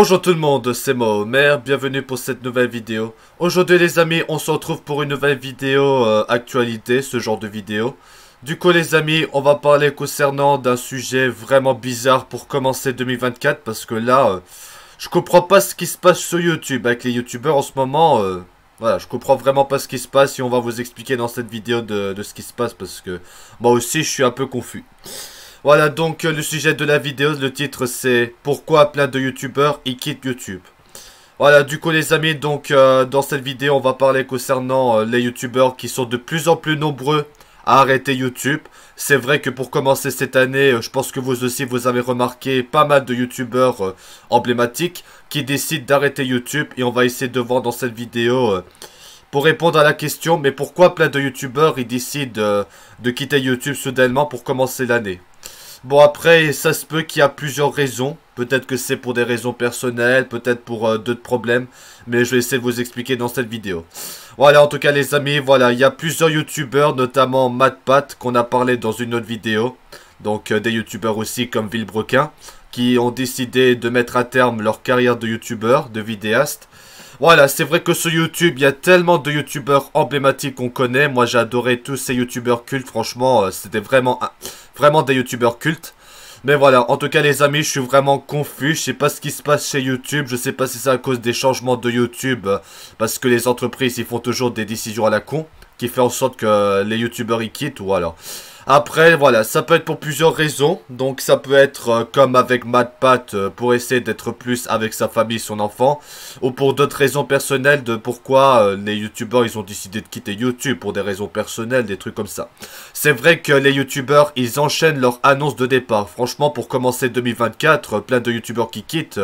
Bonjour tout le monde, c'est Mohomer, bienvenue pour cette nouvelle vidéo. Aujourd'hui les amis, on se retrouve pour une nouvelle vidéo euh, actualité, ce genre de vidéo. Du coup les amis, on va parler concernant d'un sujet vraiment bizarre pour commencer 2024 parce que là, euh, je comprends pas ce qui se passe sur YouTube avec les youtubeurs en ce moment. Euh, voilà, je comprends vraiment pas ce qui se passe et on va vous expliquer dans cette vidéo de ce qui se passe parce que moi aussi je suis un peu confus. Voilà donc euh, le sujet de la vidéo, le titre c'est Pourquoi plein de youtubeurs ils quittent YouTube? Voilà du coup les amis, donc euh, dans cette vidéo on va parler concernant euh, les youtubeurs qui sont de plus en plus nombreux à arrêter YouTube. C'est vrai que pour commencer cette année, je pense que vous aussi vous avez remarqué pas mal de youtubeurs emblématiques qui décident d'arrêter YouTube et on va essayer de voir dans cette vidéo pour répondre à la question, mais pourquoi plein de youtubeurs ils décident de quitter YouTube soudainement pour commencer l'année? Bon après, ça se peut qu'il y a plusieurs raisons. Peut-être que c'est pour des raisons personnelles, peut-être pour euh, d'autres problèmes. Mais je vais essayer de vous expliquer dans cette vidéo. Voilà, en tout cas les amis, voilà, il y a plusieurs youtubeurs, notamment MatPat, qu'on a parlé dans une autre vidéo. Donc euh, des youtubeurs aussi comme Villebrequin, qui ont décidé de mettre à terme leur carrière de youtubeur, de vidéaste. Voilà, c'est vrai que sur YouTube, il y a tellement de youtubeurs emblématiques qu'on connaît. Moi, j'ai adoré tous ces youtubeurs cultes. Franchement, euh, c'était vraiment, des youtubeurs cultes. Mais voilà, en tout cas les amis, je suis vraiment confus, je sais pas ce qui se passe chez YouTube, je sais pas si c'est à cause des changements de YouTube, euh, parce que les entreprises ils font toujours des décisions à la con, qui fait en sorte que les youtubeurs ils quittent, ou alors... Après, voilà, ça peut être pour plusieurs raisons. Donc, ça peut être euh, comme avec MadPat euh, pour essayer d'être plus avec sa famille, son enfant. Ou pour d'autres raisons personnelles de pourquoi euh, les youtubeurs, ils ont décidé de quitter YouTube. Pour des raisons personnelles, des trucs comme ça. C'est vrai que les youtubeurs, ils enchaînent leur annonce de départ. Franchement, pour commencer 2024, plein de youtubeurs qui quittent.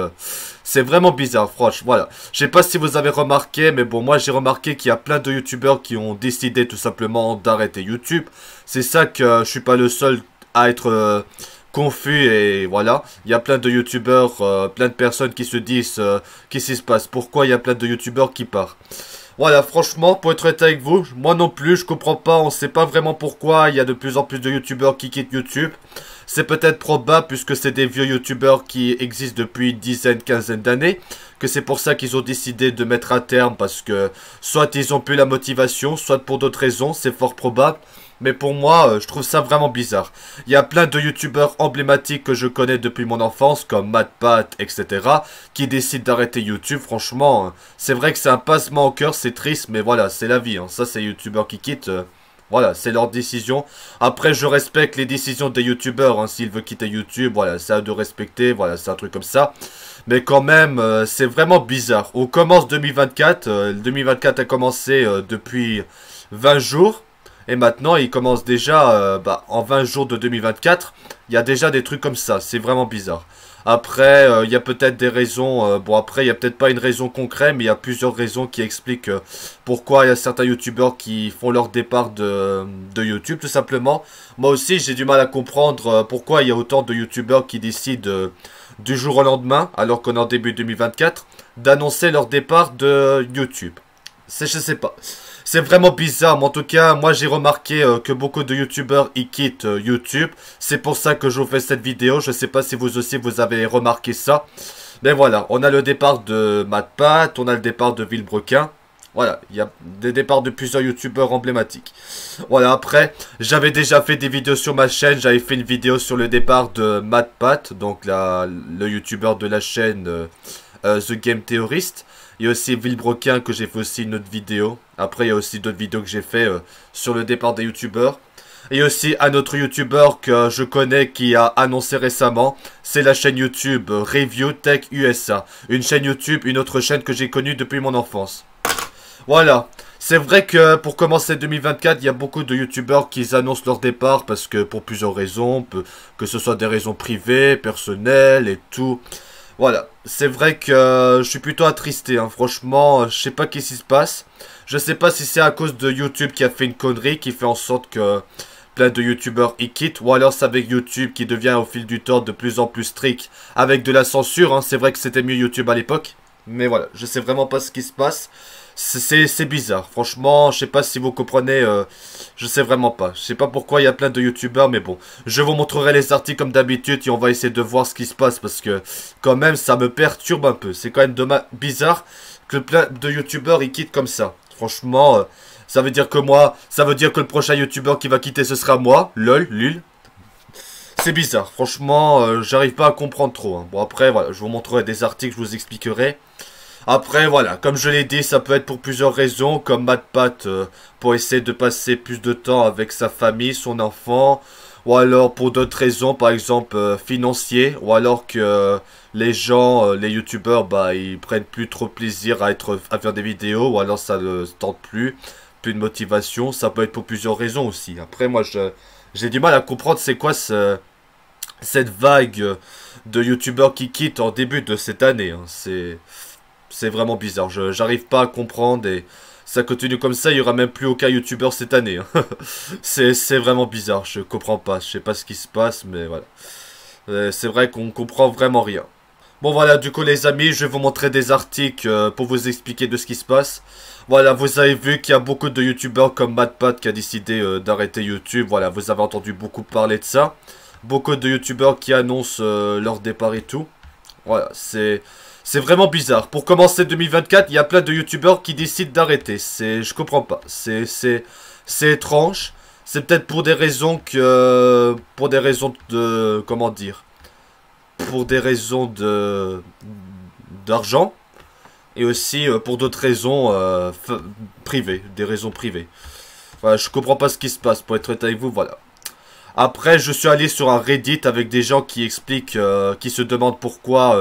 C'est vraiment bizarre, franchement. Voilà. Je sais pas si vous avez remarqué, mais bon, moi j'ai remarqué qu'il y a plein de youtubeurs qui ont décidé tout simplement d'arrêter YouTube. C'est ça que je suis pas le seul à être euh, confus et voilà. Il y a plein de youtubeurs, euh, plein de personnes qui se disent euh, qu'est-ce qui se passe, pourquoi il y a plein de youtubeurs qui partent? Voilà, franchement, pour être honnête avec vous, moi non plus, je comprends pas, on sait pas vraiment pourquoi il y a de plus en plus de youtubeurs qui quittent YouTube. C'est peut-être probable puisque c'est des vieux youtubeurs qui existent depuis une dizaine, quinzaine d'années. Que c'est pour ça qu'ils ont décidé de mettre un terme parce que soit ils ont plus la motivation, soit pour d'autres raisons, c'est fort probable. Mais pour moi, euh, je trouve ça vraiment bizarre. Il y a plein de youtubeurs emblématiques que je connais depuis mon enfance, comme MadPat, etc., qui décident d'arrêter YouTube. Franchement, hein. c'est vrai que c'est un passement au cœur, c'est triste, mais voilà, c'est la vie. Hein. Ça, c'est youtubeurs qui quittent. Euh, voilà, c'est leur décision. Après, je respecte les décisions des youtubeurs. Hein. S'ils veulent quitter YouTube, voilà, c'est à de respecter. Voilà, c'est un truc comme ça. Mais quand même, euh, c'est vraiment bizarre. On commence 2024. Euh, 2024 a commencé euh, depuis 20 jours. Et maintenant, il commence déjà euh, bah, en 20 jours de 2024. Il y a déjà des trucs comme ça. C'est vraiment bizarre. Après, euh, il y a peut-être des raisons. Euh, bon, après, il n'y a peut-être pas une raison concrète, mais il y a plusieurs raisons qui expliquent pourquoi il y a certains youtubeurs qui font leur départ de, YouTube, tout simplement. Moi aussi, j'ai du mal à comprendre pourquoi il y a autant de youtubeurs qui décident du jour au lendemain, alors qu'on est en début 2024, d'annoncer leur départ de YouTube. C'est, je sais pas. C'est vraiment bizarre, mais en tout cas, moi j'ai remarqué euh, que beaucoup de youtubeurs y quittent euh, YouTube. C'est pour ça que je vous fais cette vidéo. Je sais pas si vous aussi vous avez remarqué ça. Mais voilà, on a le départ de MatPat, on a le départ de Villebrequin. Voilà, il y a des départs de plusieurs youtubeurs emblématiques. Voilà, après, j'avais déjà fait des vidéos sur ma chaîne. J'avais fait une vidéo sur le départ de MatPat, donc le youtubeur de la chaîne euh, The Game Theorist. Il y a aussi Villebrequin que j'ai fait aussi une autre vidéo. Après, il y a aussi d'autres vidéos que j'ai fait euh, sur le départ des youtubeurs. Et aussi un autre youtubeur que je connais qui a annoncé récemment, c'est la chaîne YouTube Review Tech USA. Une chaîne YouTube, une autre chaîne que j'ai connue depuis mon enfance. Voilà. C'est vrai que pour commencer 2024, il y a beaucoup de youtubeurs qui annoncent leur départ parce que pour plusieurs raisons, que ce soit des raisons privées, personnelles et tout. Voilà, c'est vrai que euh, je suis plutôt attristé, hein. franchement, euh, je sais pas qu'est-ce qui se passe. Je sais pas si c'est à cause de YouTube qui a fait une connerie, qui fait en sorte que plein de youtubeurs y quittent, ou alors c'est avec YouTube qui devient au fil du temps de plus en plus strict avec de la censure. Hein. C'est vrai que c'était mieux YouTube à l'époque, mais voilà, je sais vraiment pas ce qui se passe. C'est bizarre. Franchement, je sais pas si vous comprenez, euh, je sais vraiment pas. Je sais pas pourquoi il y a plein de youtubeurs, mais bon. Je vous montrerai les articles comme d'habitude et on va essayer de voir ce qui se passe parce que quand même ça me perturbe un peu. C'est quand même bizarre que plein de youtubeurs ils quittent comme ça. Franchement, euh, ça veut dire que moi, ça veut dire que le prochain youtubeur qui va quitter ce sera moi. Lol, lul. C'est bizarre, franchement, euh, j'arrive pas à comprendre trop. Hein. Bon après, voilà, je vous montrerai des articles, je vous expliquerai. Après, voilà, comme je l'ai dit, ça peut être pour plusieurs raisons, comme MatPat, euh, pour essayer de passer plus de temps avec sa famille, son enfant, ou alors pour d'autres raisons, par exemple euh, financiers, ou alors que euh, les gens, les youtubeurs, bah, ils prennent plus trop plaisir à, être, à faire des vidéos, ou alors ça ne tente plus, plus de motivation, ça peut être pour plusieurs raisons aussi. Après, moi, j'ai du mal à comprendre c'est quoi ce, cette vague de youtubeurs qui quittent en début de cette année. Hein. C'est c'est vraiment bizarre. J'arrive pas à comprendre et ça continue comme ça, il y aura même plus aucun youtubeur cette année. Hein. c'est vraiment bizarre, je comprends pas. Je sais pas ce qui se passe, mais voilà. Euh, c'est vrai qu'on comprend vraiment rien. Bon voilà, du coup les amis, je vais vous montrer des articles euh, pour vous expliquer de ce qui se passe. Voilà, vous avez vu qu'il y a beaucoup de youtubeurs comme MadPat qui a décidé euh, d'arrêter YouTube. Voilà, vous avez entendu beaucoup parler de ça. Beaucoup de youtubeurs qui annoncent leur départ et tout. Voilà, c'est... C'est vraiment bizarre. Pour commencer 2024, il y a plein de youtubeurs qui décident d'arrêter. Je comprends pas. C'est, c'est, c'est étrange. C'est peut-être pour des raisons que, pour des raisons de, comment dire, pour des raisons de, d'argent et aussi euh, pour d'autres raisons euh, privées, des raisons privées. Voilà, je comprends pas ce qui se passe. Pour être honnête avec vous, voilà. Après, je suis allé sur un Reddit avec des gens qui expliquent, euh, qui se demandent pourquoi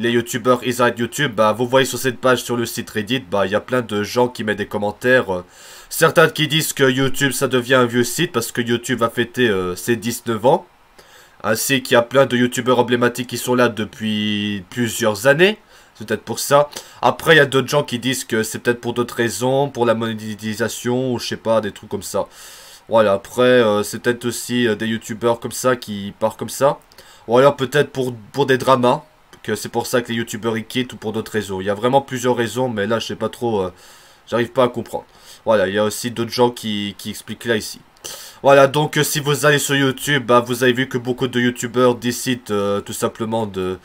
les youtubeurs arrêtent YouTube, bah vous voyez sur cette page sur le site Reddit, bah il y a plein de gens qui mettent des commentaires. Euh, certains qui disent que YouTube ça devient un vieux site parce que YouTube a fêté euh, ses 19 ans. Ainsi qu'il y a plein de youtubeurs emblématiques qui sont là depuis plusieurs années. C'est peut-être pour ça. Après, il y a d'autres gens qui disent que c'est peut-être pour d'autres raisons, pour la monétisation, ou je sais pas, des trucs comme ça. Voilà, après, euh, c'est peut-être aussi des youtubeurs comme ça qui partent comme ça. Ou alors peut-être pour des dramas que c'est pour ça que les youtubeurs ils quittent ou pour d'autres raisons. Il y a vraiment plusieurs raisons, mais là je sais pas trop, euh, j'arrive pas à comprendre. Voilà, il y a aussi d'autres gens qui, expliquent là ici. Voilà, donc euh, si vous allez sur YouTube, bah, vous avez vu que beaucoup de youtubeurs décident euh, tout simplement de,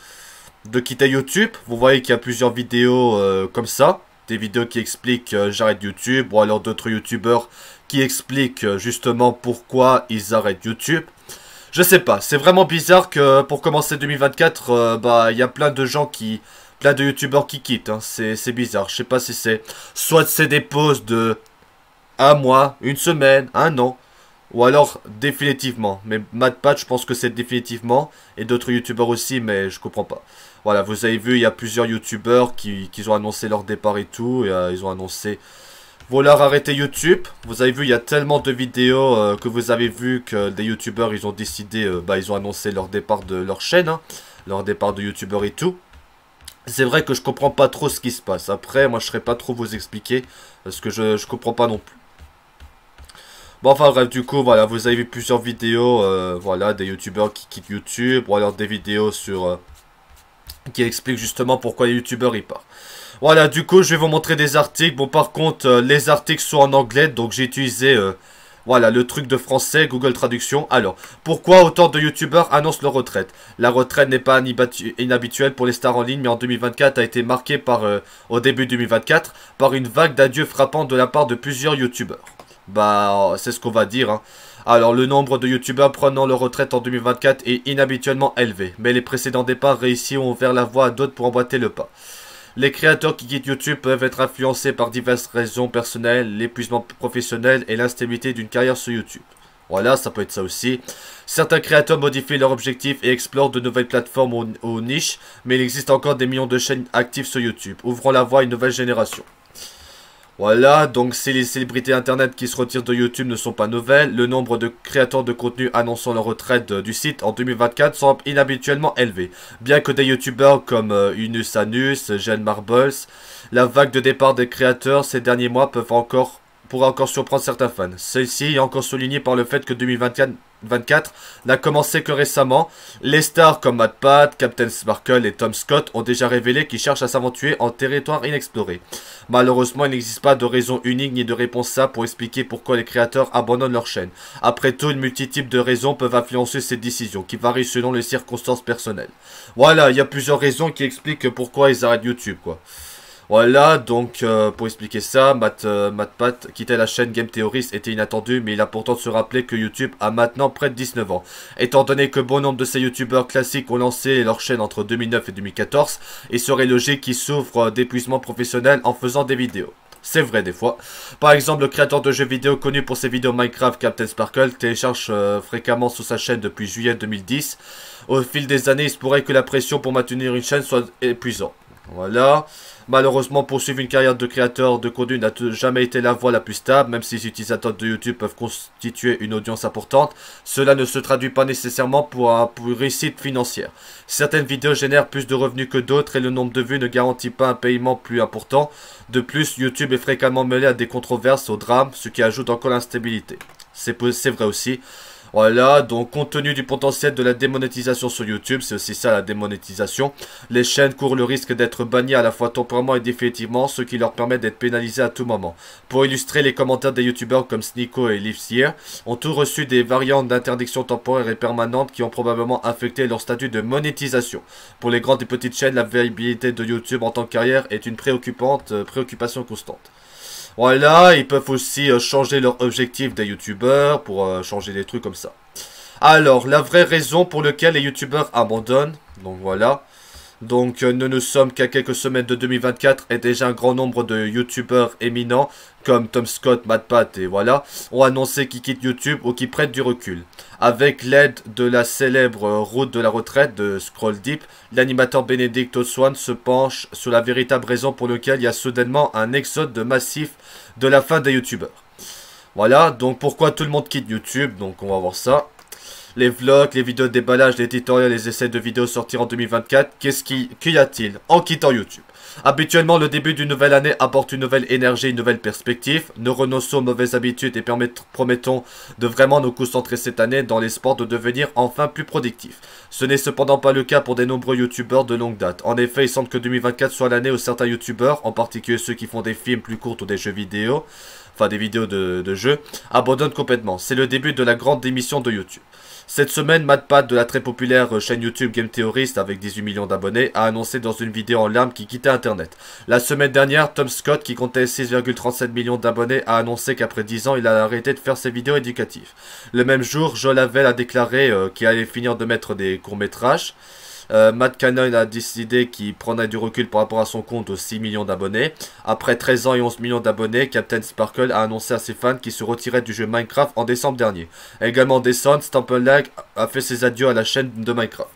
de quitter YouTube. Vous voyez qu'il y a plusieurs vidéos comme ça. Des vidéos qui expliquent j'arrête YouTube, ou alors d'autres youtubeurs qui expliquent justement pourquoi ils arrêtent YouTube. Je sais pas, c'est vraiment bizarre que pour commencer 2024, euh, bah il y a plein de gens qui... Plein de youtubeurs qui quittent, hein. c'est bizarre. Je sais pas si c'est... Soit c'est des pauses de... Un mois, une semaine, un an. Ou alors définitivement. Mais MadPat, je pense que c'est définitivement. Et d'autres youtubeurs aussi, mais je comprends pas. Voilà, vous avez vu, il y a plusieurs youtubeurs qui, ont annoncé leur départ et tout. Et, euh, ils ont annoncé voilà, arrêtez YouTube. Vous avez vu, il y a tellement de vidéos euh, que vous avez vu que des youtubeurs, ils ont décidé, euh, bah, ils ont annoncé leur départ de leur chaîne, hein. leur départ de youtubeur et tout. C'est vrai que je comprends pas trop ce qui se passe. Après, moi, je serais pas trop vous expliquer, parce que je, je comprends pas non plus. Bon, enfin bref, du coup, voilà, vous avez vu plusieurs vidéos, euh, voilà, des youtubeurs qui quittent YouTube, ou alors des vidéos sur... qui expliquent justement pourquoi les youtubeurs, ils partent. Voilà, du coup, je vais vous montrer des articles. Bon, par contre, euh, les articles sont en anglais, donc j'ai utilisé... Euh, voilà, le truc de français, Google Traduction. Alors, pourquoi autant de youtubeurs annoncent leur retraite? La retraite n'est pas inhabituelle pour les stars en ligne, mais en 2024 a été marquée par, euh, au début 2024 par une vague d'adieux frappant de la part de plusieurs youtubeurs. Bah, c'est ce qu'on va dire. Hein. Alors, le nombre de youtubeurs prenant leur retraite en 2024 est inhabituellement élevé, mais les précédents départs réussis ont ouvert la voie à d'autres pour emboîter le pas. Les créateurs qui quittent YouTube peuvent être influencés par diverses raisons personnelles, l'épuisement professionnel et l'instabilité d'une carrière sur YouTube. Voilà, ça peut être ça aussi. Certains créateurs modifient leurs objectifs et explorent de nouvelles plateformes ou, niches, mais il existe encore des millions de chaînes actives sur YouTube, ouvrant la voie à une nouvelle génération. Voilà, donc si les célébrités internet qui se retirent de YouTube ne sont pas nouvelles, le nombre de créateurs de contenu annonçant leur retraite du site en 2024 semble inhabituellement élevé. Bien que des youtubeurs comme euh, Unus Anus, Jeanne Marbles, la vague de départ des créateurs ces derniers mois peuvent encore pourra encore surprendre certains fans. Celle-ci est encore soulignée par le fait que 2024 n'a commencé que récemment. Les stars comme Matt Pat, Captain Sparkle et Tom Scott ont déjà révélé qu'ils cherchent à s'aventurer en territoire inexploré. Malheureusement, il n'existe pas de raison unique ni de réponse simple pour expliquer pourquoi les créateurs abandonnent leur chaîne. Après tout, une multitude de raisons peuvent influencer cette décision, qui varie selon les circonstances personnelles. Voilà, il y a plusieurs raisons qui expliquent pourquoi ils arrêtent YouTube, quoi. Voilà, donc euh, pour expliquer ça, Matt, euh, Matt Pat quitter la chaîne Game Theorist était inattendu, mais il a pourtant de se rappeler que YouTube a maintenant près de 19 ans. Étant donné que bon nombre de ces youtubeurs classiques ont lancé leur chaîne entre 2009 et 2014, il serait logique qu'ils souffrent d'épuisement professionnel en faisant des vidéos. C'est vrai des fois. Par exemple, le créateur de jeux vidéo connu pour ses vidéos Minecraft, Captain Sparkle, télécharge euh, fréquemment sur sa chaîne depuis juillet 2010. Au fil des années, il se pourrait que la pression pour maintenir une chaîne soit épuisante. Voilà. Malheureusement, poursuivre une carrière de créateur de contenu n'a jamais été la voie la plus stable, même si les utilisateurs de YouTube peuvent constituer une audience importante. Cela ne se traduit pas nécessairement pour, un, réussite financière. Certaines vidéos génèrent plus de revenus que d'autres et le nombre de vues ne garantit pas un paiement plus important. De plus, YouTube est fréquemment mêlé à des controverses, au drame, ce qui ajoute encore l'instabilité. C'est vrai aussi. Voilà, donc compte tenu du potentiel de la démonétisation sur YouTube, c'est aussi ça la démonétisation, les chaînes courent le risque d'être bannies à la fois temporairement et définitivement, ce qui leur permet d'être pénalisées à tout moment. Pour illustrer, les commentaires des youtubeurs comme Sneeko et Livesier ont tous reçu des variantes d'interdiction temporaire et permanente qui ont probablement affecté leur statut de monétisation. Pour les grandes et petites chaînes, la viabilité de YouTube en tant que carrière est une préoccupante euh, préoccupation constante. Voilà, ils peuvent aussi euh, changer leur objectif des youtubeurs pour euh, changer des trucs comme ça. Alors, la vraie raison pour laquelle les youtubeurs abandonnent, donc voilà, donc euh, nous ne sommes qu'à quelques semaines de 2024 et déjà un grand nombre de youtubeurs éminents comme Tom Scott, MadPat et voilà ont annoncé qu'ils quittent YouTube ou qu'ils prennent du recul. Avec l'aide de la célèbre route de la retraite de Scroll Deep, l'animateur Benedict Oswan se penche sur la véritable raison pour laquelle il y a soudainement un exode de massif de la fin des youtubeurs. Voilà, donc pourquoi tout le monde quitte YouTube, donc on va voir ça les vlogs, les vidéos de déballage, les tutoriels, les essais de vidéos sortir en 2024. Qu'est-ce qu'il y a-t-il en quittant YouTube Habituellement, le début d'une nouvelle année apporte une nouvelle énergie, une nouvelle perspective. Nous renonçons aux mauvaises habitudes et promettons de vraiment nous concentrer cette année dans l'espoir de devenir enfin plus productifs. Ce n'est cependant pas le cas pour des nombreux youtubeurs de longue date. En effet, il semble que 2024 soit l'année où certains youtubeurs, en particulier ceux qui font des films plus courts ou des jeux vidéo, enfin des vidéos de, de jeux, abandonnent complètement. C'est le début de la grande démission de YouTube. Cette semaine, MadPad de la très populaire chaîne YouTube Game Theorist avec 18 millions d'abonnés a annoncé dans une vidéo en larmes qu'il quittait Internet. La semaine dernière, Tom Scott qui comptait 6,37 millions d'abonnés a annoncé qu'après 10 ans, il a arrêté de faire ses vidéos éducatives. Le même jour, Joel Lavelle a déclaré euh, qu'il allait finir de mettre des courts-métrages. Euh, Matt Cannon a décidé qu'il prendrait du recul par rapport à son compte aux 6 millions d'abonnés. Après 13 ans et 11 millions d'abonnés, Captain Sparkle a annoncé à ses fans qu'il se retirait du jeu Minecraft en décembre dernier. Également Descent, Lag a fait ses adieux à la chaîne de Minecraft.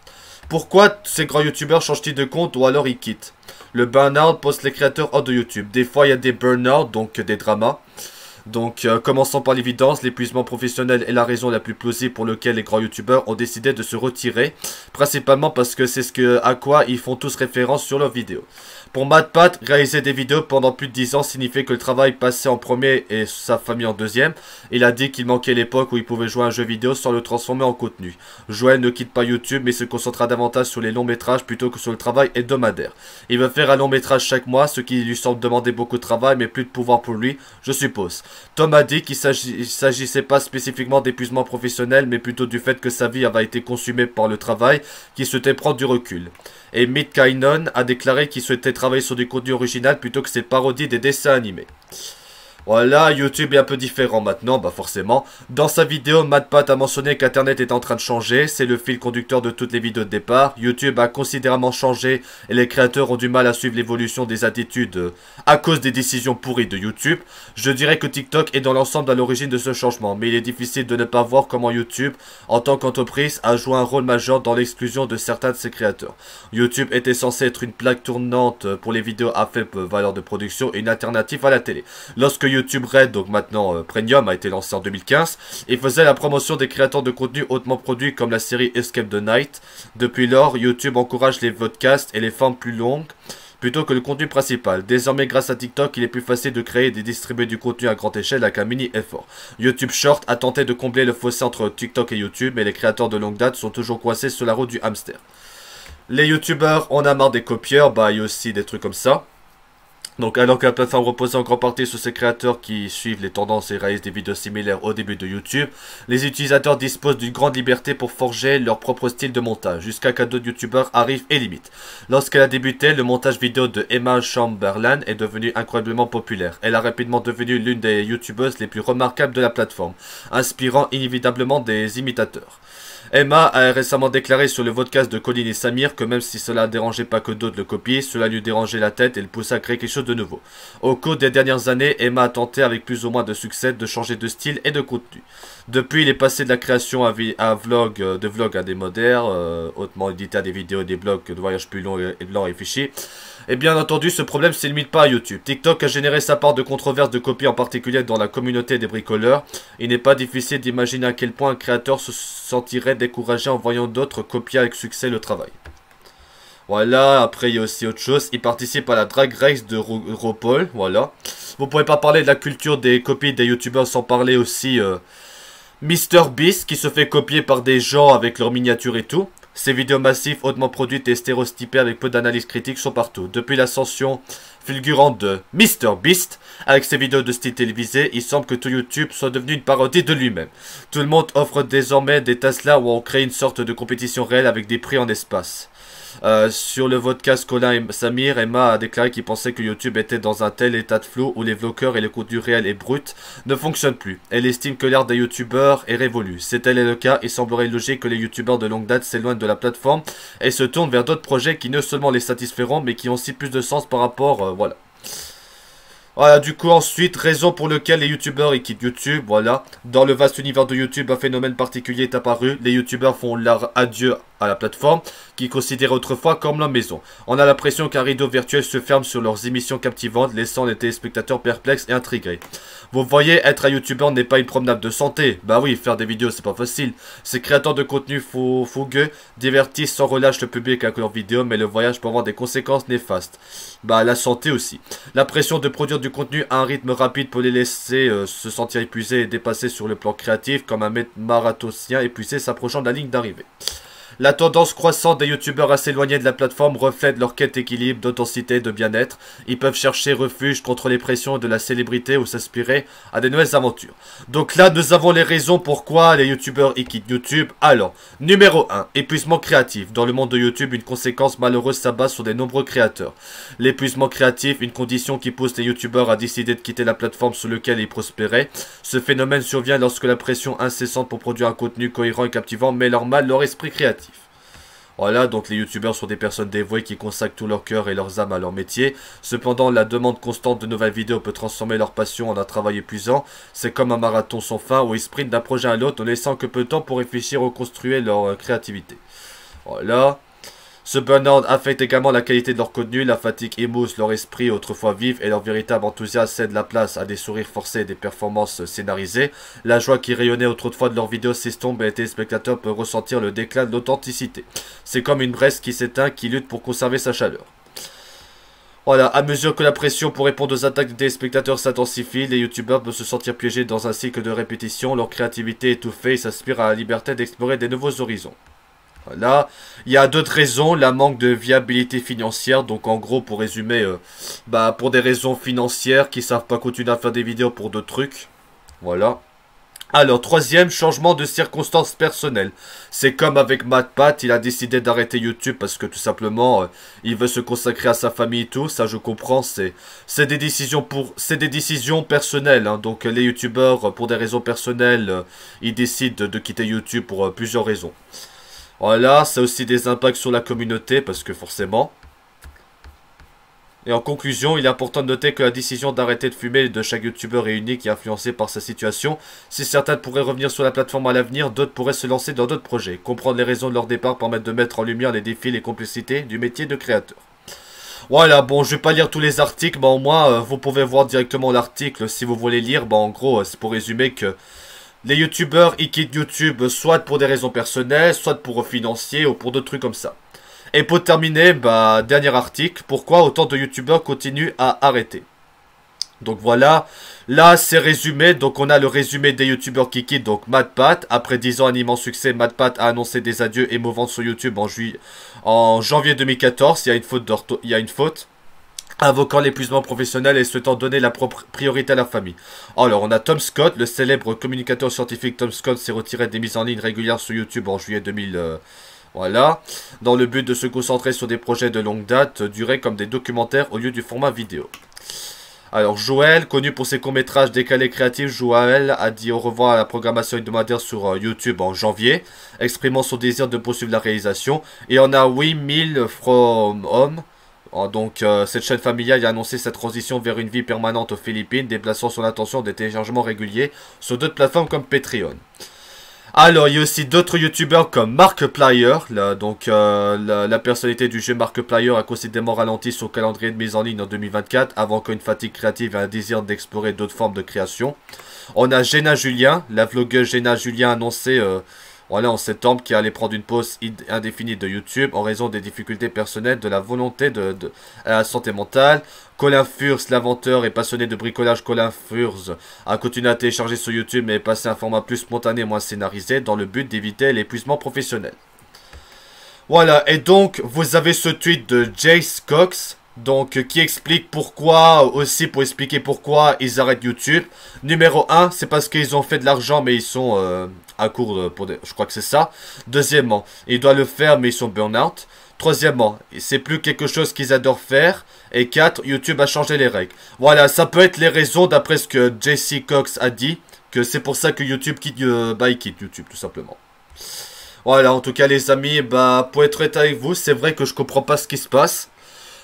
Pourquoi ces grands youtubeurs changent-ils de compte ou alors ils quittent? Le burn-out poste les créateurs hors de YouTube. Des fois il y a des burn-out, donc des dramas. Donc, euh, commençons par l'évidence, l'épuisement professionnel est la raison la plus plausible pour laquelle les grands youtubeurs ont décidé de se retirer, principalement parce que c'est ce à quoi ils font tous référence sur leurs vidéos. Pour MadPat, réaliser des vidéos pendant plus de 10 ans signifiait que le travail passait en premier et sa famille en deuxième. Il a dit qu'il manquait l'époque où il pouvait jouer à un jeu vidéo sans le transformer en contenu. Joël ne quitte pas YouTube mais se concentrera davantage sur les longs métrages plutôt que sur le travail hebdomadaire. Il veut faire un long métrage chaque mois, ce qui lui semble demander beaucoup de travail mais plus de pouvoir pour lui, je suppose. Tom a dit qu'il ne s'agissait pas spécifiquement d'épuisement professionnel mais plutôt du fait que sa vie avait été consumée par le travail, qu'il souhaitait prendre du recul. Et Mick Kainon a déclaré qu'il souhaitait travailler sur du contenu original plutôt que ses parodies des dessins animés. Voilà, YouTube est un peu différent maintenant, bah forcément. Dans sa vidéo, MadPat a mentionné qu'Internet est en train de changer, c'est le fil conducteur de toutes les vidéos de départ. YouTube a considérablement changé et les créateurs ont du mal à suivre l'évolution des attitudes euh, à cause des décisions pourries de YouTube. Je dirais que TikTok est dans l'ensemble à l'origine de ce changement, mais il est difficile de ne pas voir comment YouTube, en tant qu'entreprise, a joué un rôle majeur dans l'exclusion de certains de ses créateurs. YouTube était censé être une plaque tournante pour les vidéos à faible valeur de production et une alternative à la télé. Lorsque YouTube Red, donc maintenant euh, Premium, a été lancé en 2015 et faisait la promotion des créateurs de contenu hautement produits comme la série Escape the Night. Depuis lors, YouTube encourage les podcasts et les formes plus longues plutôt que le contenu principal. Désormais, grâce à TikTok, il est plus facile de créer et de distribuer du contenu à grande échelle avec un mini effort. YouTube Short a tenté de combler le fossé entre TikTok et YouTube, mais les créateurs de longue date sont toujours coincés sur la route du hamster. Les YouTubeurs, on a marre des copieurs, bah il y a aussi des trucs comme ça. Donc alors que la plateforme repose en grande partie sur ses créateurs qui suivent les tendances et réalisent des vidéos similaires au début de YouTube, les utilisateurs disposent d'une grande liberté pour forger leur propre style de montage, jusqu'à qu'un d'autres youtubeurs arrivent et limitent. Lorsqu'elle a débuté, le montage vidéo de Emma Chamberlain est devenu incroyablement populaire. Elle a rapidement devenu l'une des youtubeuses les plus remarquables de la plateforme, inspirant inévitablement des imitateurs. Emma a récemment déclaré sur le podcast de Colin et Samir que même si cela ne dérangeait pas que d'autres le copient, cela lui dérangeait la tête et le poussa à créer quelque chose de nouveau. Au cours des dernières années, Emma a tenté avec plus ou moins de succès de changer de style et de contenu. Depuis, il est passé de la création à, vlog, euh, de vlog à des modères, euh, hautement édité à des vidéos, des blogs de voyages plus longs et, de et fichiers. Et bien entendu, ce problème ne se limite pas à YouTube. TikTok a généré sa part de controverses de copies, en particulier dans la communauté des bricoleurs. Il n'est pas difficile d'imaginer à quel point un créateur se sentirait découragé en voyant d'autres copier avec succès le travail. Voilà, après il y a aussi autre chose. Il participe à la Drag Race de RuPaul, voilà. Vous pouvez pas parler de la culture des copies des youtubeurs sans parler aussi euh, Mr Beast qui se fait copier par des gens avec leurs miniatures et tout. Ces vidéos massives, hautement produites et stéréotypées avec peu d'analyse critique sont partout. Depuis l'ascension fulgurante de MrBeast, avec ses vidéos de style télévisé, il semble que tout YouTube soit devenu une parodie de lui-même. Tout le monde offre désormais des Tesla où on crée une sorte de compétition réelle avec des prix en espace. Euh, sur le podcast Colin et Samir, Emma a déclaré qu'il pensait que YouTube était dans un tel état de flou où les vlogueurs et le contenu réel et brut ne fonctionnent plus. Elle estime que l'ère des youtubeurs est révolue. C'est tel est le cas, il semblerait logique que les youtubeurs de longue date s'éloignent de la plateforme et se tournent vers d'autres projets qui non seulement les satisferont mais qui ont aussi plus de sens par rapport, euh, voilà. Voilà, du coup, ensuite, raison pour laquelle les youtubeurs quittent YouTube, voilà. Dans le vaste univers de YouTube, un phénomène particulier est apparu. Les youtubeurs font leur adieu à la plateforme, qui considérait autrefois comme leur maison. On a l'impression qu'un rideau virtuel se ferme sur leurs émissions captivantes, laissant les téléspectateurs perplexes et intrigués. Vous voyez, être un youtubeur n'est pas une promenade de santé. Bah oui, faire des vidéos c'est pas facile. Ces créateurs de contenu fougueux divertissent sans relâche le public avec leurs vidéos, mais le voyage peut avoir des conséquences néfastes. Bah la santé aussi. La pression de produire du contenu à un rythme rapide pour les laisser euh, se sentir épuisés et dépassés sur le plan créatif, comme un marathonien épuisé s'approchant de la ligne d'arrivée. La tendance croissante des youtubeurs à s'éloigner de la plateforme reflète leur quête d'équilibre, d'authenticité, de bien-être. Ils peuvent chercher refuge contre les pressions de la célébrité ou s'inspirer à de nouvelles aventures. Donc là, nous avons les raisons pourquoi les youtubeurs y quittent YouTube. Alors, numéro 1, épuisement créatif. Dans le monde de YouTube, une conséquence malheureuse s'abat sur des nombreux créateurs. L'épuisement créatif, une condition qui pousse les youtubeurs à décider de quitter la plateforme sur laquelle ils prospéraient. Ce phénomène survient lorsque la pression incessante pour produire un contenu cohérent et captivant met leur mal leur esprit créatif. Voilà, donc les youtubeurs sont des personnes dévouées qui consacrent tout leur cœur et leurs âmes à leur métier. Cependant, la demande constante de nouvelles vidéos peut transformer leur passion en un travail épuisant. C'est comme un marathon sans fin où ils sprintent d'un projet à l'autre, ne laissant que peu de temps pour réfléchir ou construire leur euh, créativité. Voilà. Ce burn-out affecte également la qualité de leur contenu, la fatigue émousse leur esprit autrefois vif et leur véritable enthousiasme cède la place à des sourires forcés et des performances scénarisées. La joie qui rayonnait autrefois de leurs vidéos s'estompe et les téléspectateurs peuvent ressentir le déclin de l'authenticité. C'est comme une braise qui s'éteint, qui lutte pour conserver sa chaleur. Voilà, à mesure que la pression pour répondre aux attaques des téléspectateurs s'intensifie, les youtubeurs peuvent se sentir piégés dans un cycle de répétition, leur créativité étouffée et s'aspirent à la liberté d'explorer des nouveaux horizons. Là, il y a d'autres raisons, la manque de viabilité financière, donc en gros, pour résumer, euh, bah, pour des raisons financières qui savent pas continuer à faire des vidéos pour d'autres trucs. Voilà. Alors, troisième, changement de circonstances personnelles. C'est comme avec MatPat, il a décidé d'arrêter YouTube parce que tout simplement, euh, il veut se consacrer à sa famille et tout. Ça, je comprends, c'est des décisions pour des décisions personnelles. Hein. Donc, les YouTubeurs, pour des raisons personnelles, euh, ils décident de quitter YouTube pour plusieurs raisons. Voilà, ça a aussi des impacts sur la communauté, parce que forcément. Et en conclusion, il est important de noter que la décision d'arrêter de fumer de chaque youtubeur est unique et influencée par sa situation. Si certains pourraient revenir sur la plateforme à l'avenir, d'autres pourraient se lancer dans d'autres projets. Comprendre les raisons de leur départ permet de mettre en lumière les défis et les complicités du métier de créateur. Voilà, bon, je vais pas lire tous les articles, mais au moins, euh, vous pouvez voir directement l'article si vous voulez lire. Bah, en gros, euh, c'est pour résumer que les youtubeurs, ils quittent YouTube soit pour des raisons personnelles, soit pour financiers ou pour d'autres trucs comme ça. Et pour terminer, bah, dernier article, pourquoi autant de youtubeurs continuent à arrêter? Donc voilà, là c'est résumé, donc on a le résumé des youtubeurs qui quittent, donc MadPat, après 10 ans un immense succès, MadPat a annoncé des adieux émouvants sur YouTube en, en janvier 2014, il y a une faute, il y a une faute. Invoquant l'épuisement professionnel et souhaitant donner la priorité à la famille. Alors, on a Tom Scott, le célèbre communicateur scientifique Tom Scott s'est retiré des mises en ligne régulières sur YouTube en juillet 2000. Euh, voilà, dans le but de se concentrer sur des projets de longue date, durés comme des documentaires au lieu du format vidéo. Alors Joël, connu pour ses courts-métrages décalés créatifs, Joël a dit au revoir à la programmation hebdomadaire sur euh, YouTube en janvier, exprimant son désir de poursuivre la réalisation. Et on a 8000 From Home. Oh, donc euh, cette chaîne familiale a annoncé sa transition vers une vie permanente aux Philippines, déplaçant son attention des téléchargements réguliers sur d'autres plateformes comme Patreon. Alors, il y a aussi d'autres youtubeurs comme Markiplier. donc, euh, la, personnalité du jeu Markiplier a considérablement ralenti son calendrier de mise en ligne en 2024, avant qu'une fatigue créative et un désir d'explorer d'autres formes de création. On a Jenna Julien. La vlogueuse Jenna Julien a euh, voilà, en septembre qui allait prendre une pause indéfinie de YouTube en raison des difficultés personnelles, de la volonté de, la santé mentale. Colin Furs, l'inventeur et passionné de bricolage Colin Furs, a continué à télécharger sur YouTube mais est passé un format plus spontané moins scénarisé dans le but d'éviter l'épuisement professionnel. Voilà, et donc vous avez ce tweet de Jace Cox donc, qui explique pourquoi, aussi pour expliquer pourquoi ils arrêtent YouTube. Numéro 1, c'est parce qu'ils ont fait de l'argent, mais ils sont euh, à court des... Je crois que c'est ça. Deuxièmement, ils doivent le faire, mais ils sont burn-out. Troisièmement, c'est plus quelque chose qu'ils adorent faire. Et 4, YouTube a changé les règles. Voilà, ça peut être les raisons, d'après ce que JC Cox a dit, que c'est pour ça que YouTube quitte, euh, bah, il YouTube, tout simplement. Voilà, en tout cas, les amis, bah, pour être honnête avec vous, c'est vrai que je comprends pas ce qui se passe.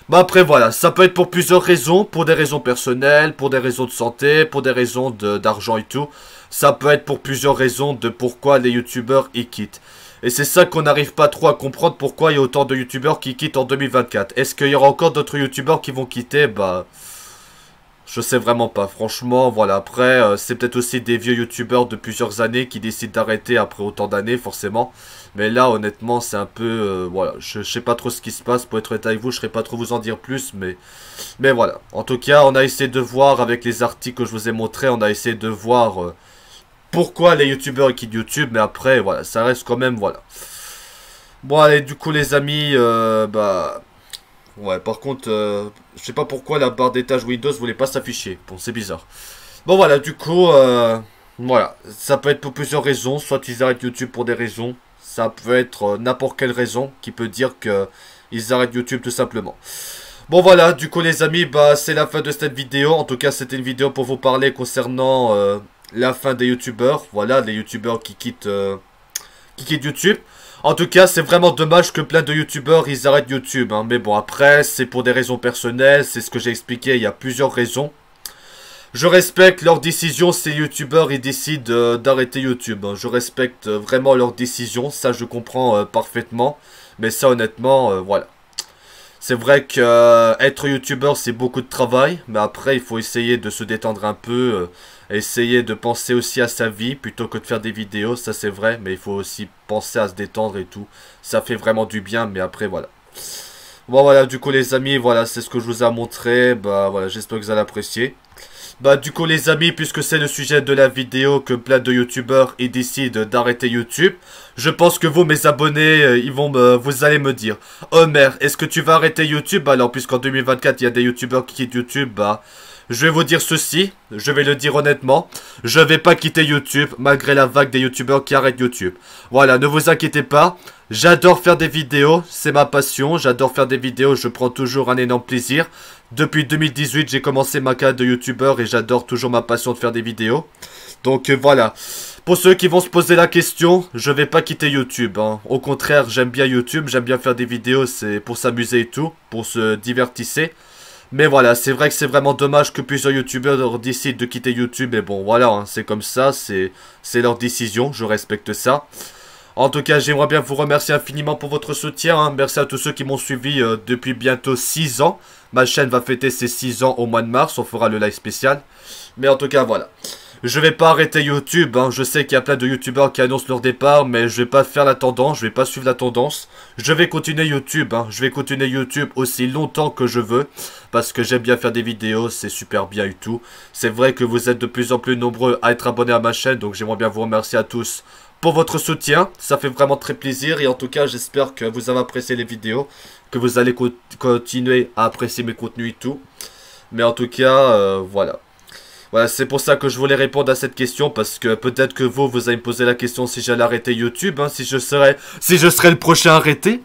Bah après voilà, ça peut être pour plusieurs raisons, pour des raisons personnelles, pour des raisons de santé, pour des raisons d'argent et tout. Ça peut être pour plusieurs raisons de pourquoi les youtubeurs y quittent. Et c'est ça qu'on n'arrive pas trop à comprendre pourquoi il y a autant de youtubeurs qui quittent en 2024. Est-ce qu'il y aura encore d'autres youtubeurs qui vont quitter? Bah... Je sais vraiment pas, franchement, voilà, après, euh, c'est peut-être aussi des vieux youtubeurs de plusieurs années qui décident d'arrêter après autant d'années, forcément. Mais là, honnêtement, c'est un peu, euh, voilà, je, sais pas trop ce qui se passe, pour être honnête avec vous, je serais pas trop vous en dire plus, mais, mais voilà. En tout cas, on a essayé de voir, avec les articles que je vous ai montrés, on a essayé de voir euh, pourquoi les youtubeurs quittent YouTube, mais après, voilà, ça reste quand même, voilà. Bon, allez, du coup, les amis, bah... Ouais, par contre, euh, je sais pas pourquoi la barre d'étage Windows voulait pas s'afficher. Bon, c'est bizarre. Bon, voilà, du coup, euh, voilà. Ça peut être pour plusieurs raisons. Soit ils arrêtent YouTube pour des raisons. Ça peut être euh, n'importe quelle raison qui peut dire que ils arrêtent YouTube tout simplement. Bon voilà, du coup les amis, bah c'est la fin de cette vidéo. En tout cas, c'était une vidéo pour vous parler concernant la fin des youtubeurs. Voilà, les youtubeurs qui quittent, qui quittent YouTube. En tout cas, c'est vraiment dommage que plein de youtubeurs ils arrêtent YouTube. Hein. Mais bon, après, c'est pour des raisons personnelles. C'est ce que j'ai expliqué. Il y a plusieurs raisons. Je respecte leur décision. Ces youtubeurs ils décident euh, d'arrêter YouTube. Hein. Je respecte euh, vraiment leur décision. Ça, je comprends euh, parfaitement. Mais ça, honnêtement, voilà. C'est vrai que être youtubeur, c'est beaucoup de travail. Mais après, il faut essayer de se détendre un peu essayer de penser aussi à sa vie plutôt que de faire des vidéos, ça c'est vrai, mais il faut aussi penser à se détendre et tout. Ça fait vraiment du bien, mais après voilà. Bon voilà, du coup les amis, voilà, c'est ce que je vous ai montré. Bah voilà, j'espère que vous allez apprécier. Bah du coup les amis, puisque c'est le sujet de la vidéo que plein de youtubeurs ils décident d'arrêter YouTube, je pense que vous mes abonnés, euh, ils vont me, vous allez me dire merde, est-ce que tu vas arrêter YouTube? Alors puisqu'en 2024 il y a des youtubeurs qui quittent YouTube, bah je vais vous dire ceci, je vais le dire honnêtement, je vais pas quitter YouTube malgré la vague des youtubeurs qui arrêtent YouTube. Voilà, ne vous inquiétez pas, j'adore faire des vidéos, c'est ma passion, j'adore faire des vidéos, je prends toujours un énorme plaisir. Depuis 2018, j'ai commencé ma carrière de youtubeur et j'adore toujours ma passion de faire des vidéos. Donc euh, voilà. Pour ceux qui vont se poser la question, je vais pas quitter YouTube. Hein. Au contraire, j'aime bien YouTube, j'aime bien faire des vidéos, c'est pour s'amuser et tout, pour se divertisser. Mais voilà, c'est vrai que c'est vraiment dommage que plusieurs youtubeurs décident de quitter YouTube. Et bon, voilà, hein, c'est comme ça, c'est leur décision, je respecte ça. En tout cas, j'aimerais bien vous remercier infiniment pour votre soutien. Hein. Merci à tous ceux qui m'ont suivi euh, depuis bientôt 6 ans. Ma chaîne va fêter ses 6 ans au mois de mars, on fera le live spécial. Mais en tout cas, voilà. Je vais pas arrêter YouTube, hein. je sais qu'il y a plein de youtubeurs qui annoncent leur départ, mais je vais pas faire la tendance, je vais pas suivre la tendance. Je vais continuer YouTube, hein. je vais continuer YouTube aussi longtemps que je veux, parce que j'aime bien faire des vidéos, c'est super bien et tout. C'est vrai que vous êtes de plus en plus nombreux à être abonnés à ma chaîne, donc j'aimerais bien vous remercier à tous pour votre soutien. Ça fait vraiment très plaisir. Et en tout cas, j'espère que vous avez apprécié les vidéos. Que vous allez continuer à apprécier mes contenus et tout. Mais en tout cas, euh, voilà. Voilà, c'est pour ça que je voulais répondre à cette question. Parce que peut-être que vous, vous allez me poser la question si j'allais arrêter YouTube. Hein, si, je serais, si je le prochain arrêté.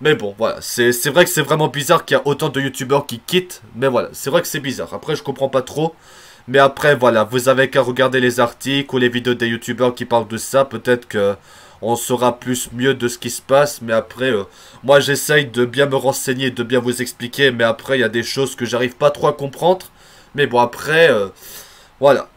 Mais bon, voilà, c'est vrai que c'est vraiment bizarre qu'il y a autant de youtubeurs qui quittent. Mais voilà, c'est vrai que c'est bizarre. Après, je comprends pas trop. Mais après, voilà, vous avez qu'à regarder les articles ou les vidéos des youtubeurs qui parlent de ça. Peut-être que on saura plus mieux de ce qui se passe. Mais après, euh, moi, j'essaye de bien me renseigner, de bien vous expliquer. Mais après, il y a des choses que j'arrive pas trop à comprendre. Mais bon, après, euh, voilà.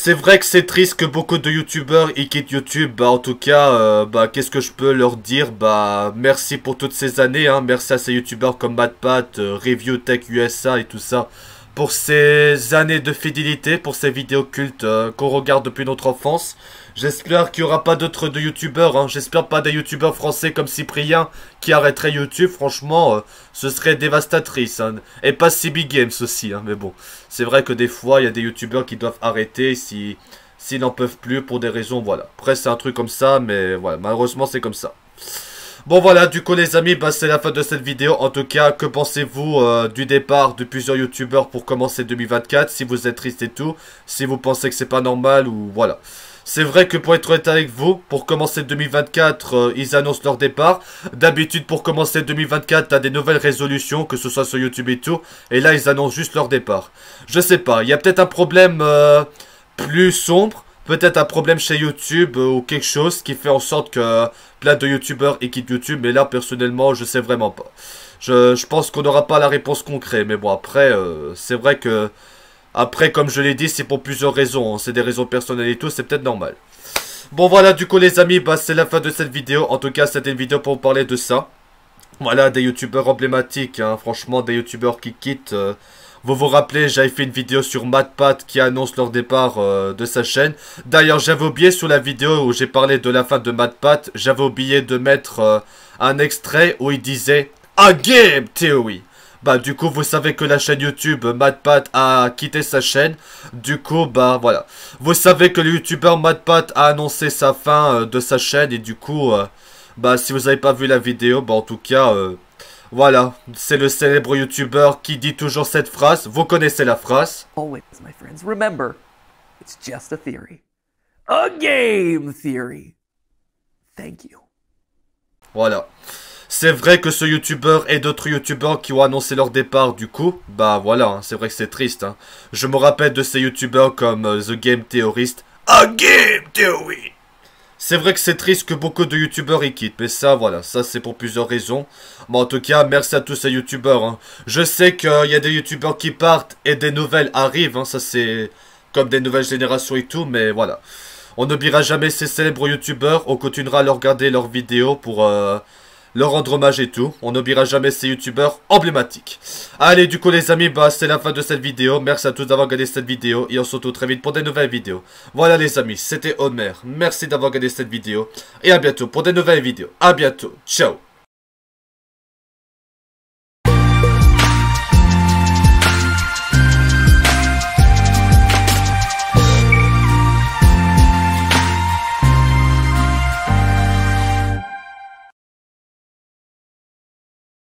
C'est vrai que c'est triste que beaucoup de youtubeurs ils quittent YouTube. Bah en tout cas, euh, bah qu'est-ce que je peux leur dire? Bah merci pour toutes ces années. Hein. Merci à ces youtubeurs comme MadPat, euh, Review Tech USA et tout ça. Pour ces années de fidélité, pour ces vidéos cultes euh, qu'on regarde depuis notre enfance. J'espère qu'il n'y aura pas d'autres de youtubeurs. Hein. J'espère pas des youtubeurs français comme Cyprien qui arrêteraient YouTube. Franchement, euh, ce serait dévastatrice. Hein. Et pas CB Games aussi. Hein. Mais bon, c'est vrai que des fois, il y a des youtubeurs qui doivent arrêter si s'ils n'en peuvent plus pour des raisons. Voilà. Après, c'est un truc comme ça. Mais voilà, malheureusement, c'est comme ça. Bon voilà, du coup les amis, bah, c'est la fin de cette vidéo. En tout cas, que pensez-vous euh, du départ de plusieurs youtubeurs pour commencer 2024 Si vous êtes triste et tout, si vous pensez que c'est pas normal ou voilà. C'est vrai que pour être honnête avec vous, pour commencer 2024, euh, ils annoncent leur départ. D'habitude, pour commencer 2024, t'as des nouvelles résolutions, que ce soit sur YouTube et tout. Et là, ils annoncent juste leur départ. Je sais pas, il y a peut-être un problème euh, plus sombre. Peut-être un problème chez YouTube euh, ou quelque chose qui fait en sorte que plein de YouTubeurs quittent YouTube. Mais là, personnellement, je sais vraiment pas. Je, je pense qu'on n'aura pas la réponse concrète. Mais bon, après, c'est vrai que après, comme je l'ai dit, c'est pour plusieurs raisons. Hein. C'est des raisons personnelles et tout, c'est peut-être normal. Bon, voilà, du coup, les amis, bah, c'est la fin de cette vidéo. En tout cas, c'était une vidéo pour vous parler de ça. Voilà, des youtubeurs emblématiques, hein. franchement, des youtubeurs qui quittent. Euh. Vous vous rappelez, j'avais fait une vidéo sur MadPat qui annonce leur départ euh, de sa chaîne. D'ailleurs, j'avais oublié sur la vidéo où j'ai parlé de la fin de MadPat, j'avais oublié de mettre euh, un extrait où il disait « A Game Theory ». Bah du coup vous savez que la chaîne YouTube MadPat a quitté sa chaîne. Du coup bah voilà. Vous savez que le youtubeur MadPat a annoncé sa fin euh, de sa chaîne et du coup euh, bah si vous n'avez pas vu la vidéo bah en tout cas euh, voilà. C'est le célèbre youtubeur qui dit toujours cette phrase. Vous connaissez la phrase? Always my friends remember it's just a theory. A game theory. Thank you. Voilà. C'est vrai que ce youtubeur et d'autres youtubeurs qui ont annoncé leur départ du coup, bah voilà, hein, c'est vrai que c'est triste. Hein. Je me rappelle de ces youtubeurs comme euh, The Game Theorist. A Game Theory c'est vrai que c'est triste que beaucoup de youtubeurs y quittent, mais ça, voilà, ça c'est pour plusieurs raisons. Mais en tout cas, merci à tous ces youtubeurs. Hein. Je sais qu'il y a des youtubeurs qui partent et des nouvelles arrivent, ça c'est comme des nouvelles générations et tout, mais voilà. On n'oubliera jamais ces célèbres youtubeurs, on continuera à leur regarder leurs vidéos pour... Euh, leur rendre hommage et tout. On n'oubliera jamais ces youtubeurs emblématiques. Allez, du coup les amis, bah c'est la fin de cette vidéo. Merci à tous d'avoir regardé cette vidéo et on se retrouve très vite pour des nouvelles vidéos. Voilà les amis, c'était Homer. Merci d'avoir regardé cette vidéo et à bientôt pour des nouvelles vidéos. À bientôt. Ciao